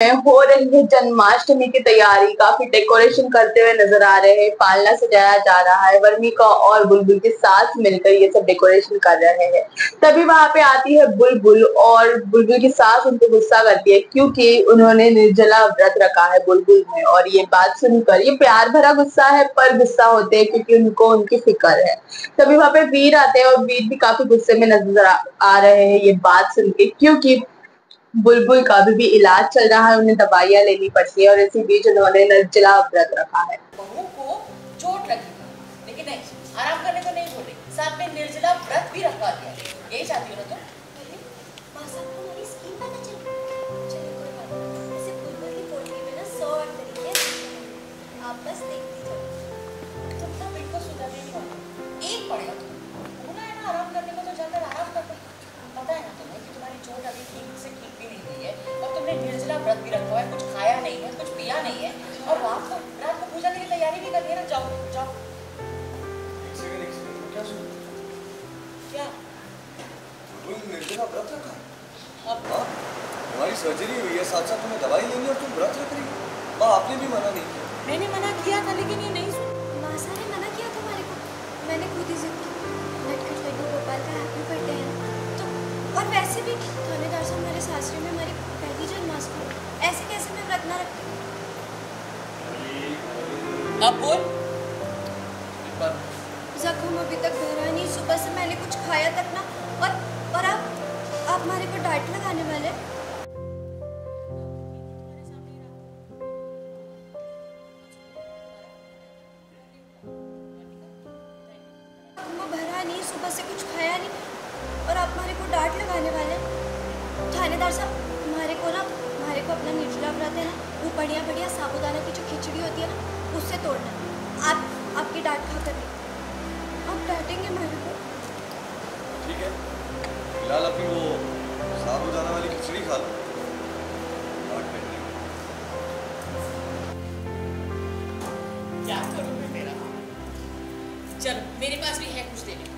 हो। रही है जन्माष्टमी की तैयारी। काफ़ी डेकोरेशन करते हुए नज़र आ रहे हैं। पालना सजाया जा रहा है। वर्मिका और बुलबुल के साथ मिलकर ये सब डेकोरेशन कर रहे हैं। तभी वहाँ पे आती है बुलबुल और बुलबुल की सास उनको गुस्सा करती है क्योंकि उन्होंने निर्जला व्रत रखा है बुलबुल में। और ये बात सुनकर, ये प्यार भरा गुस्सा है पर गुस्सा होते हैं क्योंकि उनको उनकी फ़िक्र है। तभी वहाँ पे वीर आते हैं और वीर भी काफ़ी गुस्से में नज़र आ रहे हैं ये बात सुन के क्योंकि बुलबुल का अभी भी इलाज चल रहा है उन्हें दवाइयाँ लेनी पड़ती है और इसी बीच उन्होंने निर्जला व्रत रखा है। बहू को चोट लगी लेकिन नहीं आराम करने को नहीं बोले। साथ में निर्जला व्रत भी रखवा दिया यही चाहती हो ना तुम? तुमने व्रत भी रखा हुआ है कुछ खाया नहीं है कुछ पिया नहीं है और रात को रात को पूजा की तैयारी भी करनी है ना जाओ जाओ। क्या क्या? निर्जला व्रत रखा अब हाँ तुम्हारी सर्जरी हुई है साथ साथ तुम्हें दवाई लेनी और तुम व्रत रख रही हो। माँ आपने भी मना नहीं किया। मैंने मना किया था लेकिन ये नहीं सुन मासा ने मना किया था हमारे को। मैंने खुद ही जिद की। नटखट लड्डू गोपाल का हैप्पी बर्थडे है तो और वैसे भी थानेदार साहब हमारे सासरे में जन्माष्टमी ऐसे कैसे मैं व्रत ना रखती अब बोल। जख्म अभी तक भरा नहीं सुबह से मैंने कुछ खाया तक ना और और आप आप हमारे को डांट लगाने वाले भरा नहीं सुबह से कुछ खाया नहीं और आप हमारे को डांट लगाने वाले थानेदार साहब। को अपना निर्जला व्रत है। ना वो बढ़िया बढ़िया साबुदाना की जो खिचड़ी होती है ना उससे तोड़ना आप आपकी डांट खा कर आप डांटेंगे हमारे को। ठीक है। फ़िलहाल अपनी वो साबुदाना वाली खिचड़ी खा लो। डांट क्या करूँ मैं तेरा चल मेरे पास भी है कुछ देने।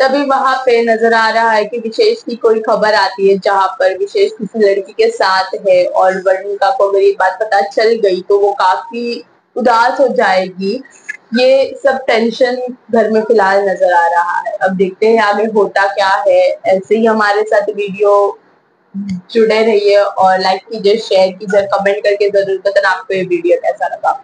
तभी वहाँ पे नज़र आ रहा है कि विशेष की कोई खबर आती है जहाँ पर विशेष किसी लड़की के साथ है और वर्णिका को अगर ये बात पता चल गई तो वो काफ़ी उदास हो जाएगी। ये सब टेंशन घर में फ़िलहाल नज़र आ रहा है। अब देखते हैं आगे होता क्या है। ऐसे ही हमारे साथ वीडियो जुड़े रहिए और लाइक कीजिए शेयर कीजिए कमेंट करके ज़रूर बताना आपको ये वीडियो कैसा लगा।